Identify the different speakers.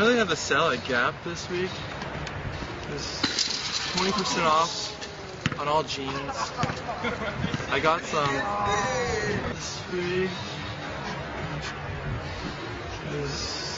Speaker 1: really have a sale at Gap this week. It's 20% off on all jeans. I got some this week. There's